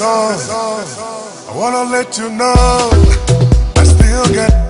song. I wanna let you know I still got.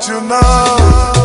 Tonight. you know.